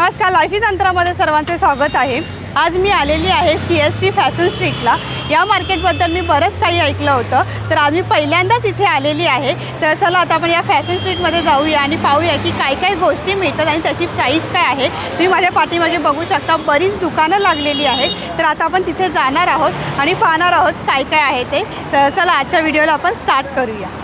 नमस्कार लाईफी तंत्रामध्ये सर्वांचे स्वागत आहे. आज मी आलेली आहे सी एस टी फॅशन स्ट्रीटला या मार्केटबद्दल मी बरंच काही ऐकलं होतं तर आज मी पहिल्यांदाच इथे आलेली आहे. तर चला आता आपण या फॅशन स्ट्रीटमध्ये जाऊया आणि पाहूया की काय काय गोष्टी मिळतात आणि त्याची प्राईस काय आहे. तुम्ही माझ्या पाठीमागे बघू शकता बरीच दुकानं लागलेली आहेत. तर आता आपण तिथे जाणार आहोत आणि पाहणार आहोत काय काय आहे ते. तर चला आजच्या व्हिडिओला आपण स्टार्ट करूया.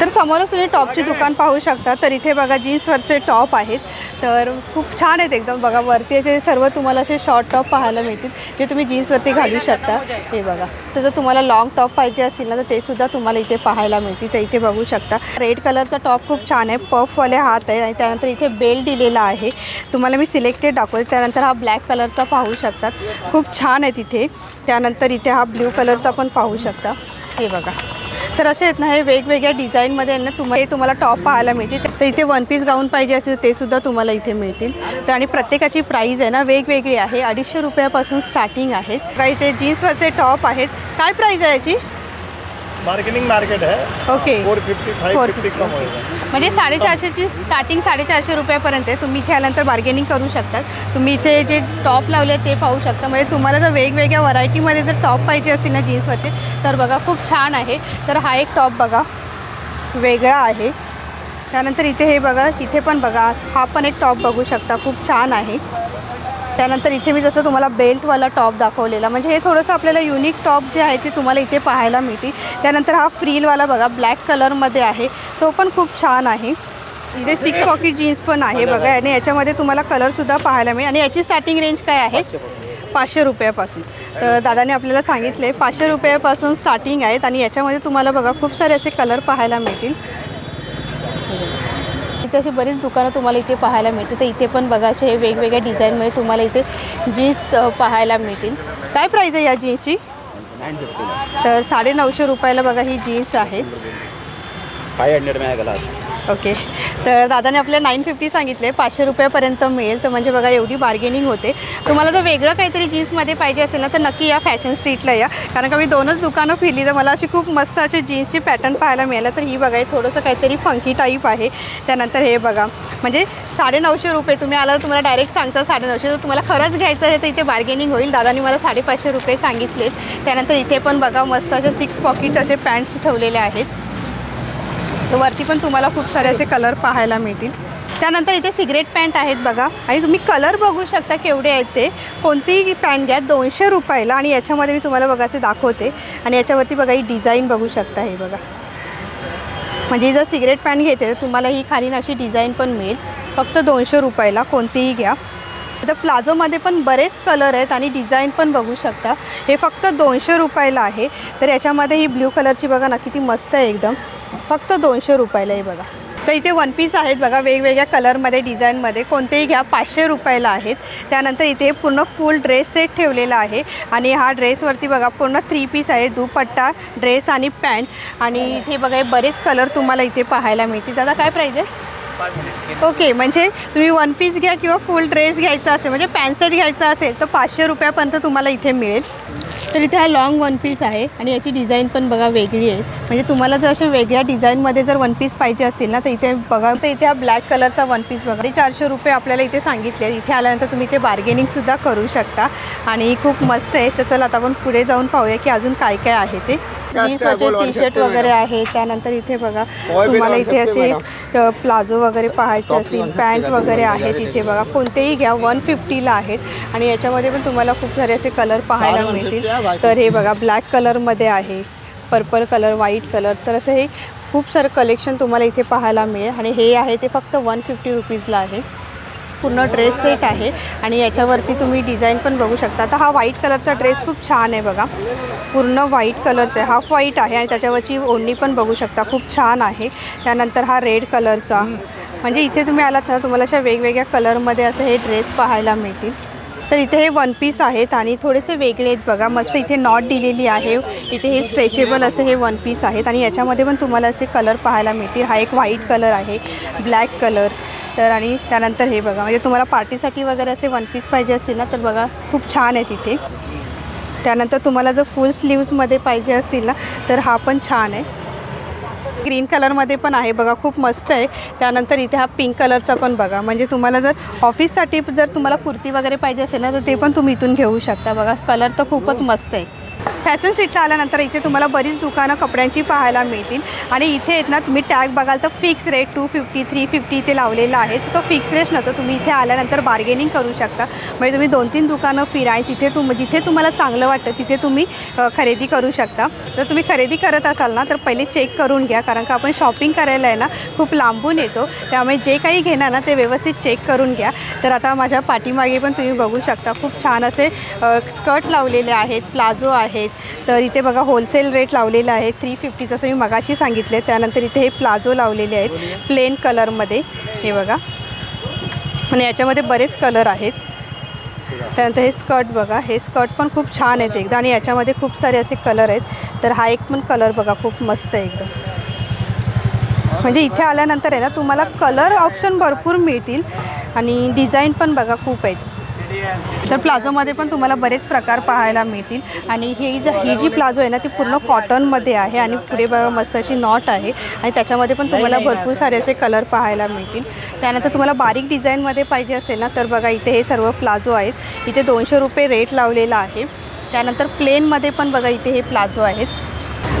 तर समोरच तुम्ही टॉपची दुकान पाहू शकता. तर इथे बघा जीन्सवरचे टॉप आहेत. तर खूप छान आहेत एकदम. बघा वरती असे सर्व तुम्हाला असे शॉर्ट टॉप पाहायला मिळतील जे तुम्ही जीन्सवरती घालू शकता. हे बघा. तर जर तुम्हाला लॉंग टॉप पाहिजे असतील ना तर ते सुद्धा तुम्हाला इथे पाहायला मिळतील. तर इथे बघू शकता. रेड कलरचा टॉप खूप छान आहे. पफवाले हात आहे. आणि त्यानंतर इथे बेल दिलेला आहे. तुम्हाला मी सिलेक्टेड दाखवते. त्यानंतर हा ब्लॅक कलरचा पाहू शकतात. खूप छान आहे तिथे. त्यानंतर इथे हा ब्ल्यू कलरचा पण पाहू शकता. हे बघा. तर असे आहेत ना हे वेगवेगळ्या डिझाईनमध्ये आहे ना तुम्हाला हे तुम्हाला टॉप पाहायला मिळतील. तर इथे वन पीस गाऊन पाहिजे असतील ते सुद्धा तुम्हाला इथे मिळतील. तर आणि प्रत्येकाची प्राईज आहे ना वेगवेगळी आहे. अडीचशे रुपयापासून स्टार्टिंग आहेत. काही ते जीन्सवरचे टॉप आहेत. काय प्राईज आहे याची? मार्केटिंग मार्केट है। Okay four fifty five 450. Fifty कम होगा। म्हणजे साडेचारशेची स्टार्टिंग साडेचारशे रुपयापर्यंत आहे. तुम्ही इथे आल्यानंतर बार्गेनिंग करू शकतात. तुम्ही इथे जे टॉप लावले ते पाहू शकता. म्हणजे तुम्हाला जर वेगवेगळ्या व्हरायटीमध्ये जर टॉप पाहिजे असतील ना जीन्सवरचे तर बघा खूप छान आहे. तर हा एक टॉप बघा. वेगळा आहे. त्यानंतर इथे हे बघा इथे पण बघा हा पण एक टॉप बघू शकता. खूप छान आहे. त्यानंतर इथे मी जसं तुम्हाला बेल्टवाला टॉप दाखवलेला म्हणजे हे थोडंसं आपल्याला युनिक टॉप जे आहे ते तुम्हाला इथे पाहायला मिळतील. त्यानंतर हा फ्रीलवाला बघा ब्लॅक कलरमध्ये आहे. तो पण खूप छान आहे. इथे सिक्स पॉकेट जीन्स पण आहे बघा आणि याच्यामध्ये तुम्हाला कलरसुद्धा पाहायला मिळेल. आणि याची स्टार्टिंग रेंज काय आहे? पाचशे रुपयापासून. तर दादाने आपल्याला सांगितले पाचशे रुपयापासून स्टार्टिंग आहेत. आणि याच्यामध्ये तुम्हाला बघा खूप सारे असे कलर पाहायला मिळतील. इथे अशी बरीच दुकानं तुम्हाला इथे पाहायला मिळते तर इथे पण बघा असे हे वेगवेगळ्या डिझाईनमध्ये तुम्हाला इथे जीन्स पाहायला मिळतील. काय प्राईज आहे या जीन्सची? तर साडे नऊशे रुपयाला बघा ही जीन्स आहे. फाइव हंड्रेड ओके तर दादाने आपल्या नाईन फिफ्टी सांगितले पाचशे रुपयापर्यंत मिळेल. तर म्हणजे बघा एवढी बार्गेनिंग होते. तुम्हाला जर वेगळं काहीतरी जीन्समध्ये पाहिजे असेल ना तर नक्की या फॅशन स्ट्रीटला या. कारण का मी दोनच दुकानं फिरली तर मला अशी खूप मस्त असे जीन्सची पॅटर्न पाहायला मिळालं. तर ही बघा हे थोडंसं काहीतरी फंकी टाईप आहे. त्यानंतर हे बघा म्हणजे साडे नऊशे रुपये तुम्ही आला तर तुम्हाला डायरेक्ट सांगता साडे नऊशे जर तुम्हाला खरंच घ्यायचं आहे तर इथे बार्गेनिंग होईल. दादानी मला साडेपाचशे रुपये सांगितलेत. त्यानंतर इथे पण बघा मस्त असे सिक्स पॉकेट असे पॅन्ट ठेवलेले आहेत. तर वरती पण तुम्हाला खूप सारे असे कलर पाहायला मिळतील. त्यानंतर इथे सिगरेट पॅन्ट आहेत बघा. आणि तुम्ही कलर बघू शकता केवढे आहेत ते. कोणतीही पॅन्ट घ्या दोनशे रुपयाला. आणि याच्यामध्ये मी तुम्हाला बघा असे दाखवते. आणि याच्यावरती बघा ही डिझाईन बघू शकता हे बघा. म्हणजे जर सिगरेट पॅन्ट घेते तर तुम्हाला ही खाली अशी डिझाईन पण मिळेल. फक्त दोनशे रुपयाला कोणतीही घ्या. आता प्लाझोमध्ये पण बरेच कलर आहेत आणि डिझाईन पण बघू शकता. हे फक्त दोनशे रुपयाला आहे. तर याच्यामध्ये ही ब्ल्यू कलरची बघा ना किती मस्त आहे एकदम. फक्त दोनशे रुपयाला आहे बघा. तर इथे वन पीस आहेत बघा वेगवेगळ्या कलरमध्ये डिझाईनमध्ये. कोणतेही घ्या पाचशे रुपयाला आहेत. त्यानंतर इथे पूर्ण फुल ड्रेस सेट ठेवलेला आहे. आणि हा ड्रेसवरती बघा पूर्ण थ्री पीस आहे. दुपट्टा ड्रेस आणि पॅन्ट. आणि इथे बघा हे बरेच कलर तुम्हाला इथे पाहायला मिळतील. दादा काय प्राईज आहे? ओके म्हणजे तुम्ही वन पीस घ्या किंवा फुल ड्रेस घ्यायचा असेल म्हणजे पॅन्ट सेट घ्यायचा असेल तर पाचशे रुपयापर्यंत तुम्हाला इथे मिळेल. तर इथे हा लॉंग वन पीस आहे आणि याची डिझाईन पण बघा वेगळी आहे. म्हणजे तुम्हाला जर अशा वेगळ्या डिझाईनमध्ये जर वन पीस पाहिजे असतील ना तर इथे बघा तर इथे हा ब्लॅक कलरचा वन पीस बघा. ते चारशे रुपये आपल्याला इथे सांगितले इथे आल्यानंतर तुम्ही इथे बार्गेनिंगसुद्धा करू शकता. आणि खूप मस्त आहे. तर चला आता आपण पुढे जाऊन पाहूया की अजून काय काय आहे ते. जीन्सचे टी शर्ट वगैरे आहे. त्यानंतर इथे बघा तुम्हाला इथे असे प्लाझो वगैरे पाहायचे असतील पॅन्ट वगैरे आहेत इथे बघा. कोणतेही घ्या. वन फिफ्टीला आहेत. आणि याच्यामध्ये पण तुम्हाला खूप सारे असे कलर पाहायला मिळतील. तर हे बघा ब्लॅक कलरमध्ये आहे पर्पल कलर व्हाईट कलर तर असं हे खूप सारं कलेक्शन तुम्हाला इथे पाहायला मिळेल. आणि हे आहे ते फक्त वन फिफ्टी रुपीजला आहे. पूर्ण ड्रेस सेट आहे. आणि याच्यावरती तुम्ही डिझाईन पण बघू शकता. आता हा व्हाईट कलरचा ड्रेस खूप छान आहे बघा. पूर्ण व्हाईट कलरचा आहे. हाफ व्हाईट आहे आणि त्याच्यावरची ओढणी पण बघू शकता. खूप छान आहे. त्यानंतर हा रेड कलरचा म्हणजे इथे तुम्ही आलात ना तुम्हाला अशा वेगवेगळ्या कलरमध्ये असं हे ड्रेस पाहायला मिळतील. तर इथे हे वन पीस आहेत आणि थोडेसे वेगळे आहेत बघा. मस्त इथे नॉट दिलेली आहे. इथे हे स्ट्रेचेबल असे हे वन पीस आहेत आणि याच्यामध्ये पण तुम्हाला असे कलर पाहायला मिळतील. हा एक व्हाईट कलर आहे ब्लॅक कलर तर आणि त्यानंतर हे बघा. म्हणजे तुम्हाला पार्टीसाठी वगैरे असे वन पीस पाहिजे असतील ना तर बघा खूप छान आहे तिथे त्यानंतर तुम्हाला जर फुल स्लीव्समध्ये पाहिजे असतील ना तर हा पण छान आहे. ग्रीन कलरमध्ये पण आहे. बघा खूप मस्त आहे. त्यानंतर इथे हा पिंक कलरचा पण बघा. म्हणजे तुम्हाला जर ऑफिससाठी जर तुम्हाला कुर्ती वगैरे पाहिजे असेल ना तर ते पण तुम्ही इथून घेऊ शकता. बघा कलर तर खूपच मस्त आहे. फॅशन स्ट्रीटला आल्यानंतर इथे तुम्हाला बरीच दुकानं कपड्यांची पाहायला मिळतील. आणि इथे आहेत ना तुम्ही टॅग बघाल तर fix rate two fifty three fifty इथे लावलेला आहे. तो फिक्स रेट नव्हतो. तुम्ही इथे आल्यानंतर बार्गेनिंग करू शकता. म्हणजे तुम्ही दोन तीन दुकानं फिरा आणि तिथे तुम जिथे तुम्हाला चांगलं वाटतं तिथे तुम्ही खरेदी करू शकता. जर तुम्ही खरेदी करत असाल ना तर पहिले चेक करून घ्या. कारण का आपण शॉपिंग करायला आहे ना खूप लांबून येतो. त्यामुळे जे काही घेणार ना ते व्यवस्थित चेक करून घ्या. तर आता माझ्या पाठीमागे पण तुम्ही बघू शकता. खूप छान असे स्कर्ट लावलेले आहेत प्लाझो आहे आहेत. तर इथे बघा होलसेल रेट लावलेला आहे. थ्री फिफ्टी जसं मी मगाशी सांगितले त्यानंतर इथे हे प्लाझो लावलेले आहेत प्लेन कलरमध्ये हे बघा. आणि याच्यामध्ये बरेच कलर आहेत. त्यानंतर हे स्कर्ट बघा. हे स्कर्ट पण खूप छान आहेत एकदा. आणि याच्यामध्ये खूप सारे असे कलर आहेत. तर हा एक पण कलर बघा खूप मस्त आहे एकदम. म्हणजे इथे आल्यानंतर आहे ना तुम्हाला कलर ऑप्शन भरपूर मिळतील. आणि डिझाईन पण बघा खूप आहेत. तर प्लाझोमध्ये पण तुम्हाला बरेच प्रकार पाहायला मिळतील. आणि ही जी ही जी प्लाझो आहे ना ती पूर्ण कॉटनमध्ये आहे आणि पुढे बघा मस्त अशी नॉट आहे. आणि त्याच्यामध्ये पण तुम्हाला भरपूर सारे असे कलर पाहायला मिळतील. त्यानंतर तुम्हाला बारीक डिझाईनमध्ये पाहिजे असेल ना तर बघा इथे हे सर्व प्लाझो आहेत. इथे दोनशे रुपये रेट लावलेला आहे. त्यानंतर प्लेनमध्ये पण बघा इथे हे प्लाझो आहेत.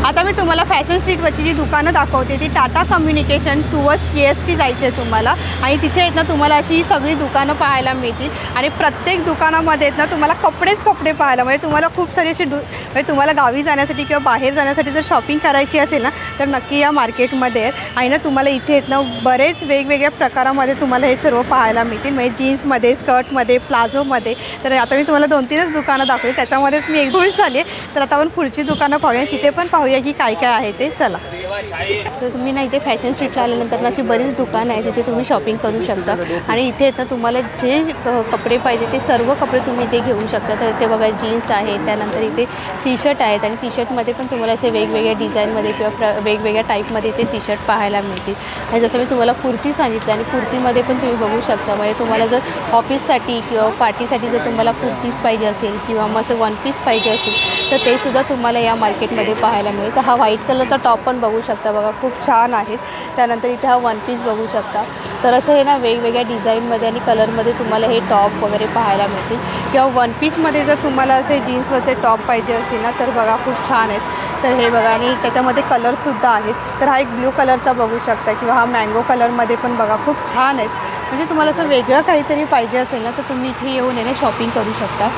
आता मी तुम्हाला फॅशन स्ट्रीटवरची जी दुकानं दाखवते ती Tata communication towards C S T जायचं आहे तुम्हाला. आणि तिथे आहेत ना तुम्हाला अशी सगळी दुकानं पाहायला मिळतील. आणि प्रत्येक दुकानामध्ये आहेत ना तुम्हाला कपडेच कपडे पाहायला म्हणजे तुम्हाला खूप सारी अशी डु म्हणजे तुम्हाला गावी जाण्यासाठी किंवा बाहेर जाण्यासाठी जर शॉपिंग करायची असेल ना तर नक्की या मार्केटमध्ये आहेत. आणि ना तुम्हाला इथे आहेत ना बरेच वेगवेगळ्या प्रकारामध्ये तुम्हाला हे सर्व पाहायला मिळतील. म्हणजे जीन्समध्ये स्कर्टमध्ये प्लाझोमध्ये. तर आता मी तुम्हाला दोन तीनच दुकानं दाखवली त्याच्यामध्येच मी एक खुश झाली तर आता आपण पुढची दुकानं पाहूया. तिथे पण पाहूया. की काय काय आहे ते चला. तर तुम्ही ना इथे फॅशन स्ट्रीटला आल्यानंतर अशी बरीच दुकानं आहेत तिथे तुम्ही शॉपिंग करू शकता. आणि इथे येतं तुम्हाला जे कपडे पाहिजे ते सर्व कपडे तुम्ही इथे घेऊ शकता. तर इथे बघा जीन्स आहे त्यानंतर इथे टी शर्ट आहेत आणि टी शर्टमध्ये पण तुम्हाला असे वेगवेगळ्या डिझाईनमध्ये किंवा प्र वेगवेगळ्या टाईपमध्ये इथे टी शर्ट पाहायला मिळतील. आणि जसं मी तुम्हाला कुर्ती सांगितलं आणि कुर्तीमध्ये पण तुम्ही बघू शकता. म्हणजे तुम्हाला जर ऑफिससाठी किंवा पार्टीसाठी जर तुम्हाला कुर्तीज पाहिजे असेल किंवा मग असं वन पीस पाहिजे असेल तर ते सुद्धा तुम्हाला या मार्केटमध्ये पाहायला मिळेल. तर हा व्हाईट कलरचा टॉप पण बघू शकता बघा खूप छान आहेत. त्यानंतर इथे हा वन पीस बघू शकता. तर असे हे ना वेगवेगळ्या डिझाईनमध्ये आणि कलरमध्ये तुम्हाला हे टॉप वगैरे पाहायला मिळतील. किंवा वन पीसमध्ये जर तुम्हाला असे जीन्सवरचे टॉप पाहिजे असतील ना तर बघा खूप छान आहेत. तर हे बघा आणि त्याच्यामध्ये कलरसुद्धा आहेत. तर हा एक ब्ल्यू कलरचा बघू शकता किंवा हा मँगो कलरमध्ये पण बघा खूप छान आहेत. म्हणजे तुम्हाला असं वेगळं काहीतरी पाहिजे असेल ना तर तुम्ही इथे येऊन येणे शॉपिंग करू शकता.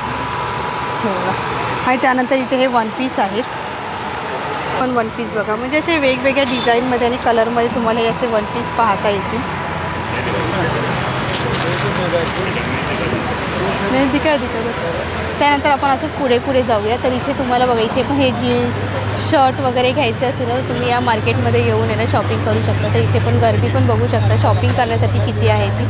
हो आणि त्यानंतर इथे हे वन पीस आहेत. पण वन पीस बघा. म्हणजे असे वेगवेगळ्या डिझाईनमध्ये आणि कलरमध्ये तुम्हाला हे असे वन पीस पाहता येतील. नाही दिका दिका त्यानंतर आपण असं पुढे पुढे जाऊया. तर इथे तुम्हाला बघा इथे पण हे जीन्स शर्ट वगैरे घ्यायचे असेल तर तुम्ही या मार्केटमध्ये येऊन आहे ना शॉपिंग करू शकता. तर इथे पण गर्दी पण बघू शकता. शॉपिंग करण्यासाठी किती आहे ती.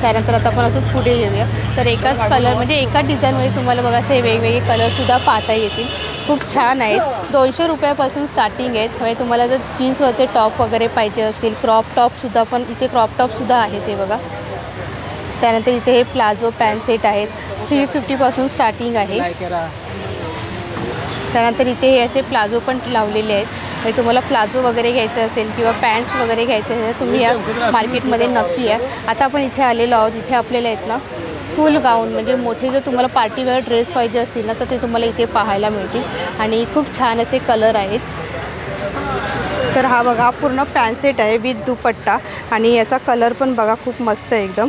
त्यानंतर आता आपण असंच पुढे येऊया. तर एकाच कलर म्हणजे एकाच डिझाईनमध्ये तुम्हाला बघा असे वेगवेगळे कलरसुद्धा पाहता येतील. खूप छान आहेत. दोनशे रुपयापासून स्टार्टिंग आहेत. म्हणजे तुम्हाला जर जीन्सवरचे टॉप वगैरे पाहिजे असतील क्रॉप टॉपसुद्धा पण इथे क्रॉप टॉपसुद्धा आहे ते बघा. त्यानंतर इथे हे प्लाझो पॅन्ट सेट आहेत. थ्री फिफ्टीपासून स्टार्टिंग आहे. त्यानंतर इथे हे असे प्लाझो पण लावलेले आहेत. म्हणजे तुम्हाला प्लाझो वगैरे घ्यायचं असेल किंवा पॅन्ट्स वगैरे घ्यायचे असेल तर तुम्ही या मार्केटमध्ये नक्की या. आता आपण इथे आलेलो आहोत. इथे आपल्याला आहेत ना फुल गाऊन म्हणजे मोठे जर तुम्हाला पार्टीवेअर ड्रेस पाहिजे असतील ना तर ते तुम्हाला इथे पाहायला मिळतील. आणि खूप छान असे कलर आहेत. तर हा बघा पूर्ण पॅन्सेट आहे विथ दुपट्टा. आणि याचा कलर पण बघा खूप मस्त आहे एकदम.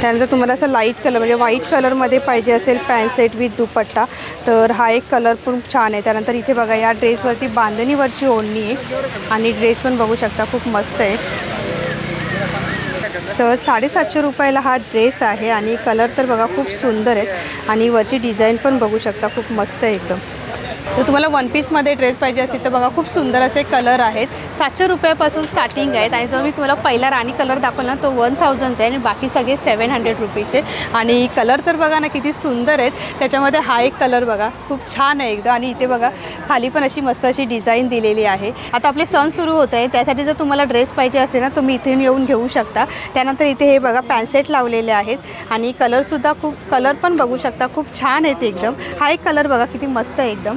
त्यानंतर तुम्हाला असं लाइट कलर म्हणजे व्हाईट कलरमध्ये पाहिजे असेल पॅन्ट सेट विथ दुपट्टा तर हा एक कलर पण छान आहे. त्यानंतर इथे बघा या ड्रेसवरती बांधणीवरची ओढणी आहे. आणि ड्रेस पण बघू शकता खूप मस्त आहे. तर साडेसातशे रुपयाला हा ड्रेस आहे आणि कलर तर बघा खूप सुंदर आहेत. आणि वरची डिझाईन पण बघू शकता खूप मस्त आहे एकदम. तर तुम्हाला वन पीसमध्ये ड्रेस पाहिजे असतील तर बघा खूप सुंदर असे कलर आहेत. सातशे रुपयापासून स्टार्टिंग आहेत आणि जर मी तुम्हाला पहिला राणी कलर दाखवला ना तो वन थाउजंडचा आहे आणि बाकी सगळे सेवन हंड्रेड रुपीजचे आणि कलर तर बघा ना किती सुंदर आहेत. त्याच्यामध्ये हा एक कलर बघा खूप छान आहे एकदम. आणि इथे बघा खाली पण अशी मस्त अशी डिझाईन दिलेली आहे. आता आपले सण सुरू होत आहे त्यासाठी जर तुम्हाला ड्रेस पाहिजे असेल ना तुम्ही इथे येऊन घेऊ शकता. त्यानंतर इथे हे बघा पॅन्सेट लावलेले आहेत. आणि कलरसुद्धा खूप कलर पण बघू शकता. खूप छान आहेत एकदम. हा एक कलर बघा किती मस्त आहे एकदम.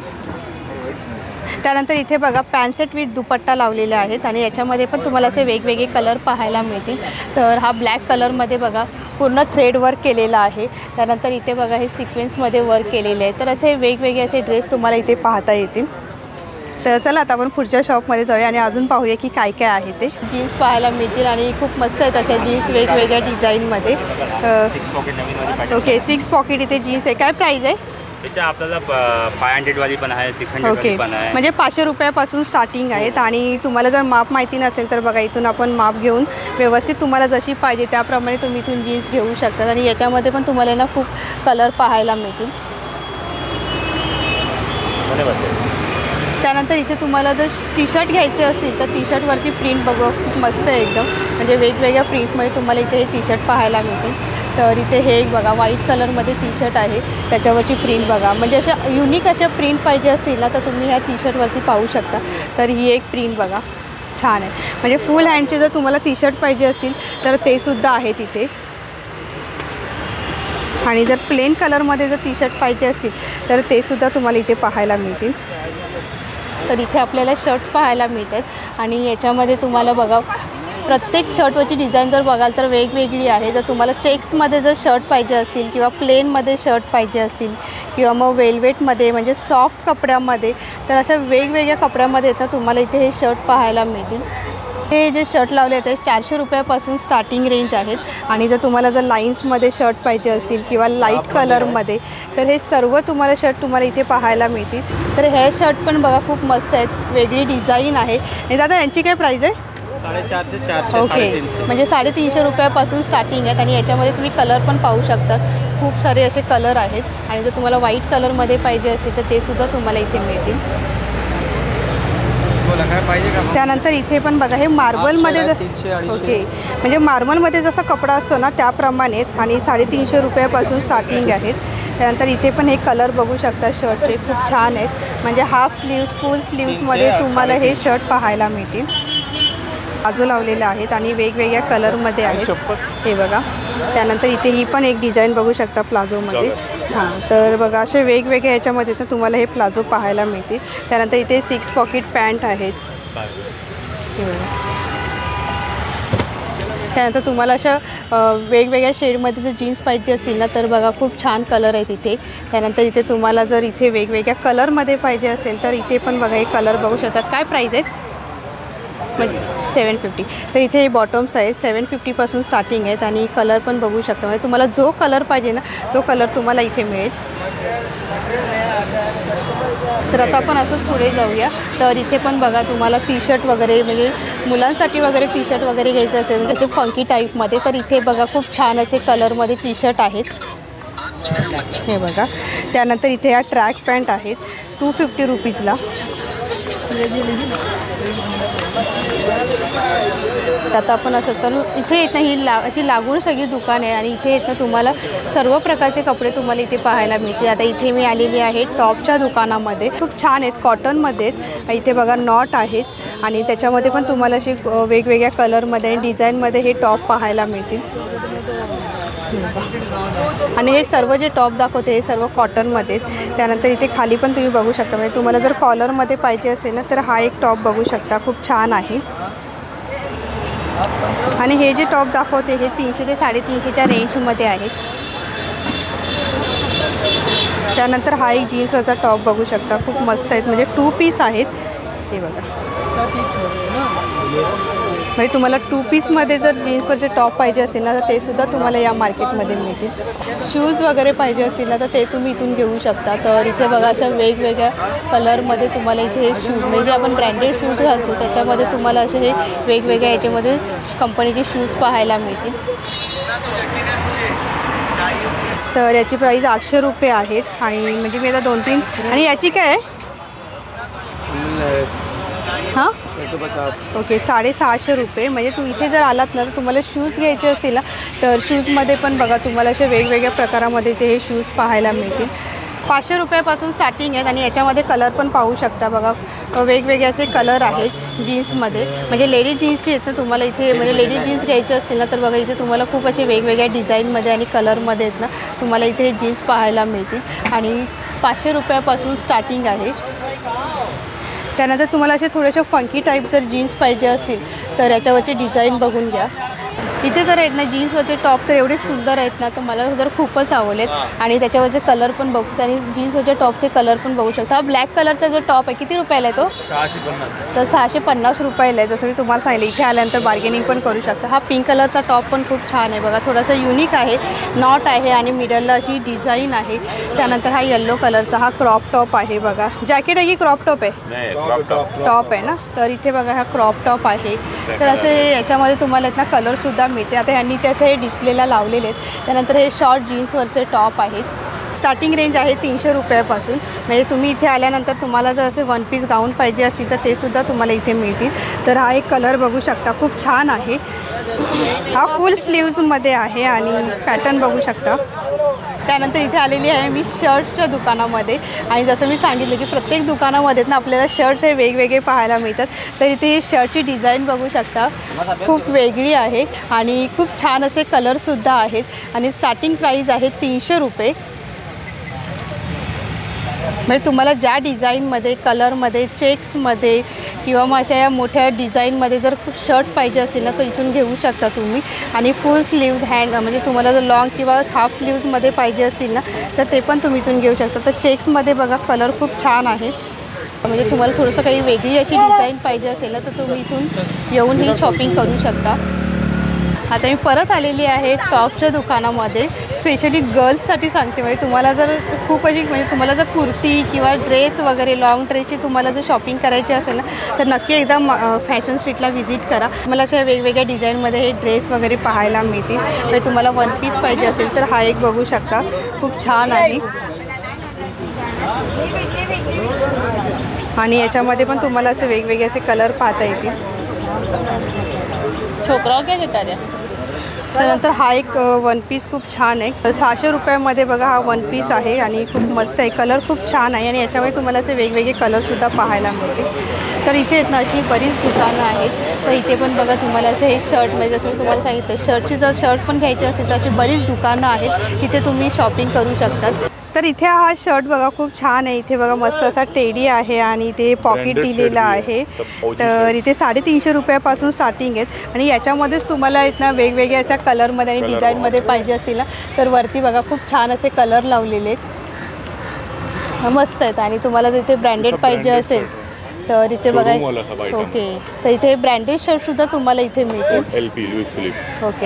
त्यानंतर इथे बघा पॅन्ट सेट विथ दुपट्टा लावलेले आहेत आणि याच्यामध्ये पण तुम्हाला असे वेगवेगळे कलर पाहायला मिळतील. तर हा ब्लॅक कलरमध्ये बघा पूर्ण थ्रेड वर्क केलेला आहे. त्यानंतर इथे बघा हे सिक्वेन्समध्ये वर्क केलेले आहे. तर असे वेगवेगळे असे ड्रेस तुम्हाला इथे पाहता येतील. तर चला आता आपण पुढच्या शॉपमध्ये जाऊया आणि अजून पाहूया की काय काय आहे ते. जीन्स पाहायला मिळतील आणि खूप मस्त आहेत अशा जीन्स वेगवेगळ्या डिझाईनमध्ये ओके सिक्स पॉकेट इथे जीन्स आहे. काय प्राईज आहे? त्याच्या आपल्याला फाय हंड्रेडवाली पण आहे सिक्स ओके हंड्रेडवाली पण आहे. म्हणजे पाचशे रुपयापासून स्टार्टिंग आहेत आणि तुम्हाला जर माप माहिती नसेल तर बघा इथून आपण माप घेऊन व्यवस्थित तुम्हाला जशी पाहिजे त्याप्रमाणे तुम्ही इथून जीन्स घेऊ शकतात आणि याच्यामध्ये पण तुम्हाला ना खूप कलर पाहायला मिळतील. त्यानंतर इथे तुम्हाला जर टी शर्ट घ्यायचे असतील तर टी शर्टवरती प्रिंट बघू खूप मस्त आहे एकदम. म्हणजे वेगवेगळ्या प्रिंटमध्ये तुम्हाला इथे हे टी शर्ट पाहायला मिळतील. तर इथे हे एक बघा व्हाईट कलरमध्ये टी शर्ट आहे. त्याच्यावरची प्रिंट बघा. म्हणजे अशा युनिक अशा प्रिंट पाहिजे असतील ना तर तुम्ही ह्या टी शर्टवरती पाहू शकता. तर ही एक प्रिंट बघा. छान आहे. म्हणजे फुल हँडचे जर तुम्हाला टी शर्ट पाहिजे असतील तर ते सुद्धा आहे तिथे. आणि जर प्लेन कलरमध्ये जर टी शर्ट पाहिजे असतील तर ते सुद्धा तुम्हाला इथे पाहायला मिळतील. तर इथे आपल्याला शर्ट पाहायला मिळतात. आणि याच्यामध्ये तुम्हाला बघा प्रत्येक शर्टवरची डिझाईन जर बघाल तर वेगवेगळी आहे. जर तुम्हाला चेक्समध्ये जर शर्ट पाहिजे असतील किंवा प्लेनमध्ये शर्ट पाहिजे असतील किंवा मग वेल्वेटमध्ये म्हणजे सॉफ्ट कपड्यामध्ये तर अशा वेगवेगळ्या कपड्यामध्ये येतात तुम्हाला इथे हे शर्ट पाहायला मिळतील. हे जे शर्ट लावले आहेत ते चारशे रुपयापासून स्टार्टिंग रेंज आहेत. आणि जर तुम्हाला जर लाईन्समध्ये शर्ट पाहिजे असतील किंवा लाइट कलरमध्ये तर हे सर्व तुम्हाला शर्ट तुम्हाला इथे पाहायला मिळतील. तर हे शर्ट पण बघा खूप मस्त आहेत. वेगळी डिझाईन आहे. आणि दादा यांची काय प्राईज आहे? साडेचारशे चारशे ओके. म्हणजे साडेतीनशे रुपयापासून स्टार्टिंग आहेत आणि याच्यामध्ये तुम्ही कलर पण पाहू शकता. खूप सारे असे कलर आहेत. आणि जर तुम्हाला व्हाईट कलरमध्ये पाहिजे असतील तर ते सुद्धा तुम्हाला इथे मिळतील. त्यानंतर इथे पण बघा हे मार्बलमध्ये जस. ओके. म्हणजे मार्बलमध्ये जसा कपडा असतो ना त्याप्रमाणे आणि साडेतीनशे रुपयापासून स्टार्टिंग आहेत. त्यानंतर इथे पण हे कलर बघू शकता शर्टचे खूप छान आहेत. म्हणजे हाफ स्लीव्स फुल स्लीव्समध्ये तुम्हाला हे शर्ट पाहायला मिळतील. बाजू लावलेले आहेत आणि वेगवेगळ्या कलरमध्ये आहेत. हे बघा. त्यानंतर इथे ही पण एक डिझाईन बघू शकता प्लाझोमध्ये. हां तर बघा असे वेगवेगळ्या याच्यामध्ये तर तुम्हाला हे प्लाझो पाहायला मिळतील. त्यानंतर इथे सिक्स पॉकेट पॅन्ट आहेत. हे बघा. त्यानंतर तुम्हाला अशा वेगवेगळ्या शेडमध्ये जर जीन्स पाहिजे असतील ना तर बघा खूप छान कलर आहेत इथे. त्यानंतर इथे तुम्हाला जर इथे वेगवेगळ्या कलरमध्ये पाहिजे असेल तर इथे पण बघा हे कलर बघू शकतात. काय प्राईज आहेत? म्हणजे सेवन फिफ्टी. तर इथे बॉटम्स आहेत. सेवन फिफ्टीपासून स्टार्टिंग आहेत आणि कलर पण बघू शकता. म्हणजे तुम्हाला जो कलर पाहिजे ना तो कलर तुम्हाला इथे मिळेल. तर आता आपण असंच पुढे जाऊया. तर इथे पण बघा तुम्हाला टी शर्ट वगैरे म्हणजे मुलांसाठी वगैरे टी शर्ट वगैरे घ्यायचं असेल म्हणजे असे फंकी टाईपमध्ये तर इथे बघा खूप छान असे कलरमध्ये टी शर्ट आहेत. हे बघा. त्यानंतर इथे या ट्रॅक पॅन्ट आहेत. टू फिफ्टी रुपीजला आता आपण असं तर इथे येत नाही ही ला अशी लागून सगळी दुकान आहे आणि इथे येतं तुम्हाला सर्व प्रकारचे कपडे तुम्हाला इथे पाहायला मिळतील. आता इथे मी आलेली आहे टॉपच्या दुकानामध्ये. खूप छान आहेत कॉटनमध्ये आहेत. इथे बघा नॉट आहेत आणि त्याच्यामध्ये पण तुम्हाला अशी वेगवेगळ्या कलरमध्ये आणि डिझाईनमध्ये हे टॉप पाहायला मिळतील. आणि हे सर्व जे टॉप दाखवते हे सर्व कॉटनमध्ये त्यानंतर इथे खाली पण तुम्ही बघू शकता. म्हणजे तुम्हाला जर कॉलरमध्ये पाहिजे असेल ना तर हा एक टॉप बघू शकता. खूप छान आहे. आणि हे जे टॉप दाखवते हे तीनशे ते साडेतीनशेच्या रेंजमध्ये आहेत त्यानंतर हा एक जीन्सवरचा टॉप बघू शकता. खूप मस्त आहेत. म्हणजे टू पीस आहेत. हे बघा. म्हणजे तुम्हाला टू पीसमध्ये जर जीन्सवरचे टॉप पाहिजे असतील ना तर ते सुद्धा तुम्हाला या मार्केटमध्ये मिळतील. शूज वगैरे पाहिजे असतील ना तर ते तुम्ही इथून घेऊ शकता. तर इथे बघा अशा वेगवेगळ्या कलरमध्ये तुम्हाला इथे शूज म्हणजे जे आपण ब्रँडेड शूज घालतो त्याच्यामध्ये तुम्हाला असे हे वेगवेगळ्या याच्यामध्ये कंपनीचे शूज पाहायला मिळतील. तर याची प्राईस आठशे रुपये आहेत. आणि म्हणजे मी आता दोन तीन आणि याची काय आहे? हां? ओके साडेसहाशे रुपये. म्हणजे तू इथे जर आलात ना तर तुम्हाला शूज घ्यायचे असतील ना तर शूजमध्ये पण बघा तुम्हाला असे वेगवेगळ्या प्रकारामध्ये ते हे शूज पाहायला मिळतील. पाचशे रुपयापासून स्टार्टिंग आहेत आणि याच्यामध्ये कलर पण पाहू शकता बघा. वेगवेगळे असे कलर आहेत जीन्समध्ये म्हणजे लेडीज जीन्सची आहेत ना तुम्हाला इथे म्हणजे लेडीज जीन्स घ्यायचे असतील ना तर बघा इथे तुम्हाला खूप असे वेगवेगळ्या डिझाईनमध्ये आणि कलरमध्ये आहेत ना तुम्हाला इथे हे जीन्स पाहायला मिळतील. आणि पाचशे रुपयापासून स्टार्टिंग आहे. त्यानंतर तुम्हाला असे थोडेसे फंकी टाईप जर जीन्स पाहिजे असतील तर याच्यावरचे डिझाईन बघून घ्या. इथे तर आहेत ना जीन्सवरचे टॉप तर एवढे सुंदर आहेत ना तर मला तर खूपच आवडलेत. आणि त्याच्यावरचे कलर पण बघू आणि जीन्सवरच्या टॉपचे कलर पण बघू शकता. हा ब्लॅक कलरचा जो टॉप आहे किती रुपयाला आहे तो? तर सहाशे पन्नास रुपयाला आहे. जसं मी तुम्हाला सांगितलं इथे आल्यानंतर बार्गेनिंग पण करू शकता. हा पिंक कलरचा टॉप पण खूप छान आहे. बघा थोडासा युनिक आहे. नॉट आहे आणि मिडलला अशी डिझाईन आहे. त्यानंतर हा येल्लो कलरचा हा क्रॉप टॉप आहे बघा. जॅकेट आहे की क्रॉप टॉप आहे? टॉप आहे ना? तर इथे बघा हा क्रॉप टॉप आहे. तर असे याच्यामध्ये तुम्हाला आहेत ना कलरसुद्धा मिळते. आता यांनी ते हे डिस्प्लेला लावलेले आहेत. त्यानंतर हे शॉर्ट जीन्सवरचे टॉप आहेत. स्टार्टिंग रेंज आहे तीनशे रुपयापासून. म्हणजे तुम्ही इथे आल्यानंतर तुम्हाला जर असे वन पीस गाऊन पाहिजे असतील तर ते सुद्धा तुम्हाला इथे मिळतील. तर हा एक कलर बघू शकता. खूप छान आहे. हा फुल स्लीव्जमध्ये आहे आणि पॅटर्न बघू शकता. त्यानंतर इथे आलेली आहे मी शर्ट्सच्या दुकानामध्ये. आणि जसं मी सांगितलं की प्रत्येक दुकानामध्ये ना आपल्याला शर्ट्स हे वेगवेगळे पाहायला मिळतात. तर इथे ही शर्टची डिझाईन बघू शकता. खूप वेगळी आहे आणि खूप छान असे कलरसुद्धा आहेत. आणि स्टार्टिंग प्राईज आहे तीनशे रुपये. म्हणजे तुम्हाला ज्या डिझाईनमध्ये कलरमध्ये चेक्समध्ये किंवा मग अशा या मोठ्या डिझाईनमध्ये जर शर्ट पाहिजे असतील ना तर इथून घेऊ शकता तुम्ही. आणि फुल स्लीव्ज हँड म्हणजे तुम्हाला जर लॉंग किंवा हाफ स्लीव्जमध्ये पाहिजे असतील ना तर ते पण तुम्ही इथून घेऊ शकता. तर चेक्समध्ये बघा कलर खूप छान आहेत. म्हणजे तुम्हाला थोडंसं काही वेगळी अशी डिझाईन पाहिजे असेल ना तर तुम्ही इथून येऊन ही शॉपिंग करू शकता. आता मी परत आलेली आहे टॉपच्या दुकानामध्ये. स्पेशली गर्ल्ससाठी सांगते म्हणजे तुम्हाला जर खूप अशी म्हणजे तुम्हाला जर कुर्ती किंवा ड्रेस वगैरे लॉंग ड्रेसची तुम्हाला जर शॉपिंग करायची असेल ना तर नक्की एकदा फॅशन स्ट्रीटला व्हिजिट करा. मला अशा वेगवेगळ्या डिझाईनमध्ये हे ड्रेस वगैरे पाहायला मिळतील. म्हणजे तुम्हाला वन पीस पाहिजे असेल तर हा एक बघू शकता. खूप छान आहे. आणि याच्यामध्ये पण तुम्हाला असे वेगवेगळे असे कलर पाहता येतील. छोकराव काय देता रे? त्यानंतर हा एक वन पीस खूप छान आहे. सहाशे रुपयामध्ये बघा हा वन पीस आहे आणि खूप मस्त आहे. कलर खूप छान आहे आणि याच्यामुळे तुम्हाला असे वेगवेगळे कलरसुद्धा पाहायला मिळते तर इथे आहेत ना अशी बरीच दुकानं आहेत. तर इथे पण बघा तुम्हाला असे हे शर्ट म्हणजे जसं मी तुम्हाला सांगितलं शर्टची जर शर्ट पण घ्यायची असेल तर अशी बरीच दुकानं आहेत. तिथे तुम्ही शॉपिंग करू शकतात. तर इथे हा शर्ट बघा खूप छान आहे. इथे बघा मस्त असा टेडी आहे आणि इथे पॉकेट दिलेलं आहे. तर इथे साडेतीनशे रुपयापासून स्टार्टिंग आहेत. आणि याच्यामध्येच तुम्हाला ना वेगवेगळ्या अशा कलरमध्ये आणि डिझाईनमध्ये पाहिजे असतील ना तर वरती बघा खूप छान असे कलर लावलेले आहेत. मस्त आहेत. आणि तुम्हाला जर इथे ब्रँडेड पाहिजे असेल. तर इथे बघा. ओके तर इथे ब्रँडेड शर्ट सुद्धा तुम्हाला इथे मिळतील L P Louis Philippe okay.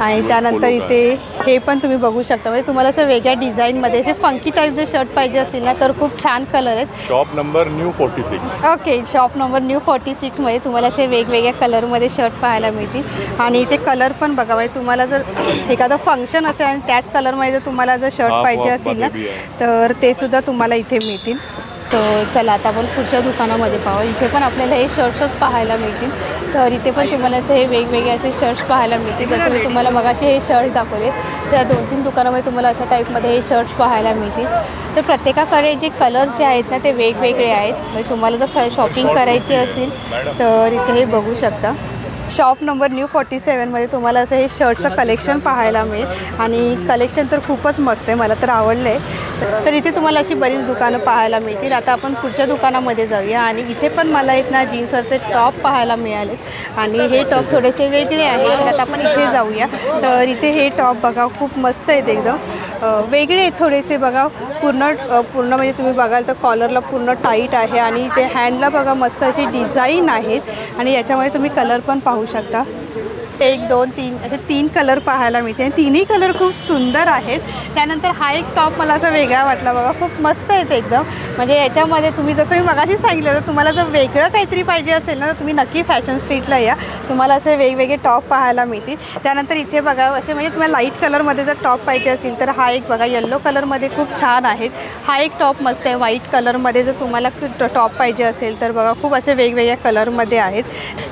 आणि त्यानंतर इथे है. पण तुम्ही बघू शकता म्हणजे तुम्हाला असं वेगळ्या डिझाईनमध्ये असे फंकी टाईप जे शर्ट पाहिजे असतील ना तर खूप छान कलर आहेत shop number new forty six okay shop number new forty सिक्समध्ये तुम्हाला असे वेगवेगळ्या कलरमध्ये शर्ट पाहायला मिळतील आणि इथे कलर पण बघा म्हणजे तुम्हाला जर एखादं फंक्शन असेल आणि त्याच कलरमध्ये जर तुम्हाला जर शर्ट पाहिजे असतील ना. तर ते सुद्धा तुम्हाला इथे मिळतील तर चला आता आपण पुढच्या दुकानामध्ये पाहू. इथे पण आपल्याला हे शर्ट्सच पाहायला मिळतील. तर इथे पण तुम्हाला असे हे वेगवेगळे असे शर्ट्स पाहायला मिळतील. जसं मी तुम्हाला मगाशी हे शर्ट दाखवले त्या दोन तीन दुकानामध्ये तुम्हाला अशा टाईपमध्ये हे शर्ट्स पाहायला मिळतील. तर प्रत्येकाकडे जे कलर्स जे आहेत ना ते वेगवेगळे आहेत. म्हणजे तुम्हाला जर शॉपिंग करायची असतील तर इथे हे बघू शकता. शॉप नंबर न्यू फोर्टी सेवनमध्ये तुम्हाला असं हे शर्टचं कलेक्शन पाहायला मिळेल. आणि कलेक्शन तर खूपच मस्त आहे मला तर आवडलं आहे तर इथे तुम्हाला अशी बरीच दुकानं पाहायला मिळतील. आता आपण पुढच्या दुकानामध्ये जाऊया. आणि इथे पण मला आहेत ना जीन्सवरचे टॉप पाहायला मिळाले. आणि हे टॉप थोडेसे वेगळे आहे आता आपण इथे जाऊया. तर इथे हे टॉप बघा खूप मस्त आहेत एकदम. वेगळे थोडेसे बघा. पूर्ण पूर्ण म्हणजे तुम्ही बघाल तर कॉलरला पूर्ण टाईट आहे आणि ते हँडला बघा मस्त अशी डिझाईन आहेत. आणि याच्यामध्ये तुम्ही कलर पण पाहू शकता. एक दोन तीन असे तीन कलर पाहायला मिळते आणि तिन्ही कलर खूप सुंदर आहेत. त्यानंतर हा एक टॉप मला असा वेगळा वाटला बघा. खूप मस्त आहेत एकदम. म्हणजे याच्यामध्ये तुम्ही जसं मी मगाशी सांगितलं तर तुम्हाला जर वेगळं काहीतरी पाहिजे असेल ना तर तुम्ही नक्की फॅशन स्ट्रीटला या. तुम्हाला असे वेगवेगळे टॉप पाहायला मिळतील. त्यानंतर इथे बघा असे म्हणजे तुम्हाला लाइट कलरमध्ये जर टॉप पाहिजे असतील तर हा एक बघा येल्लो कलरमध्ये खूप छान आहेत. हा एक टॉप मस्त आहे. व्हाईट कलरमध्ये जर तुम्हाला टॉप पाहिजे असेल तर बघा खूप असे वेगवेगळ्या कलरमध्ये आहेत.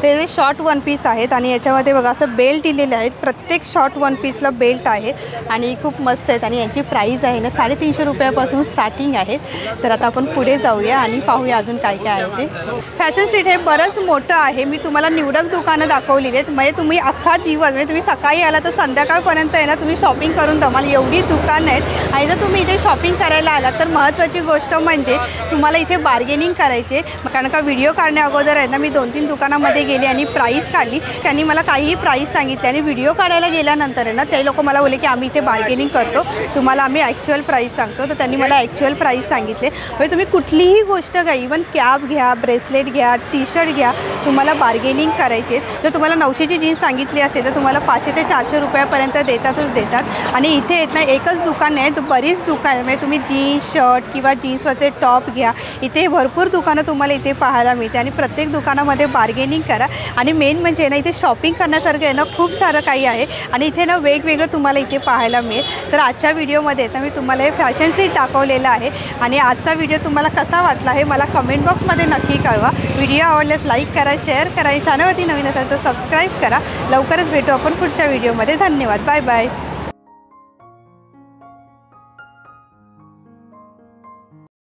ते शॉर्ट वन पीस आहेत. आणि याच्यामध्ये बघा असं बेल्ट दिलेले आहेत. प्रत्येक शॉर्ट वन पीसला बेल्ट आहे आणि खूप मस्त आहेत आणि यांची प्राईज आहे ना साडेतीनशे रुपयापासून स्टार्टिंग आहे. तर आता आपण पुढे जाऊया आणि पाहूया अजून काय काय आहे ते. फॅशन स्ट्रीट हे बरंच मोठं आहे. मी तुम्हाला निवडक दुकानं दाखवलेली आहेत. म्हणजे तुम्ही अख्खा दिवस म्हणजे तुम्ही सकाळी आला तर संध्याकाळपर्यंत आहे ना तुम्ही शॉपिंग करून दमाल एवढी दुकानं आहेत. आणि जर तुम्ही इथे शॉपिंग करायला आलात तर महत्त्वाची गोष्ट म्हणजे तुम्हाला इथे बार्गेनिंग करायचे कारण का व्हिडिओ काढण्या अगोदर आहे ना मी दोन तीन दुकानामध्ये गेले आणि प्राईस काढली. त्यांनी मला काहीही प्राईस सांगितली आणि व्हिडिओ काढायला गेल्यानंतर आहे ना ते लोक मला बोलले की आम्ही इथे बार्गेनिंग करतो. तुम्हाला आम्ही ॲक्च्युअल प्राईस सांगतो. तर त्यांनी मला ॲक्च्युअल प्राईस सांगितले. म्हणजे तुम्ही कुठलीही गोष्ट घ्या इवन कॅब घ्या ब्रेसलेट घ्या टी शर्ट घ्या तुम्हाला बार्गेनिंग करायचे जर तुम्हाला नऊशेची जीन्स सांगितली असेल तर तुम्हाला पाचशे ते चारशे रुपयापर्यंत देतातच देतात. आणि इथे येत ना एकच दुकान आहे तर बरीच दुकान आहे म्हणजे तुम्ही जीन्स शर्ट किंवा जीन्सवरचे टॉप घ्या. इथे भरपूर दुकानं तुम्हाला इथे पाहायला मिळते. आणि प्रत्येक दुकानामध्ये बार्गेनिंग करा. आणि मेन म्हणजे ना इथे शॉपिंग करण्यासारखं आहे ना खूप सारं काही आहे. आणि इथे ना वेगवेगळं तुम्हाला इथे पाहायला मिळेल. तर आजच्या व्हिडिओमध्ये तर मी तुम्हाला हे फॅशन स्ट्रीट दाखवलेलं आहे. आणि आजचा व्हिडिओ तुम्हाला कसा वाटला हे मला कमेंट बॉक्समध्ये नक्की कळवा. व्हिडिओ आवडल्यास लाईक करा शेअर करा. आणि चॅनलवरती नवीन असेल तर सबस्क्राईब करा. लवकरच भेटू आपण पुढच्या व्हिडिओमध्ये. धन्यवाद. Bye bye